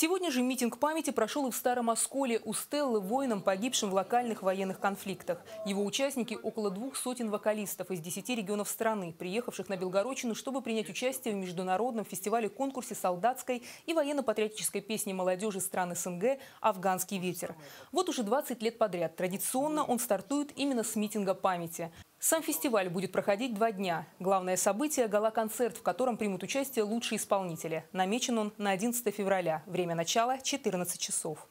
Сегодня же митинг памяти прошел и в Старом Осколе у Стеллы воинам, погибшим в локальных военных конфликтах. Его участники – около двух сотен вокалистов из десяти регионов страны, приехавших на Белгородчину, чтобы принять участие в международном фестивале-конкурсе солдатской и военно-патриотической песни молодежи стран СНГ «Афганский ветер». Вот уже 20 лет подряд традиционно он стартует именно с митинга памяти. Сам фестиваль будет проходить два дня. Главное событие – гала-концерт, в котором примут участие лучшие исполнители. Намечен он на 11 февраля. Время начала – 14 часов.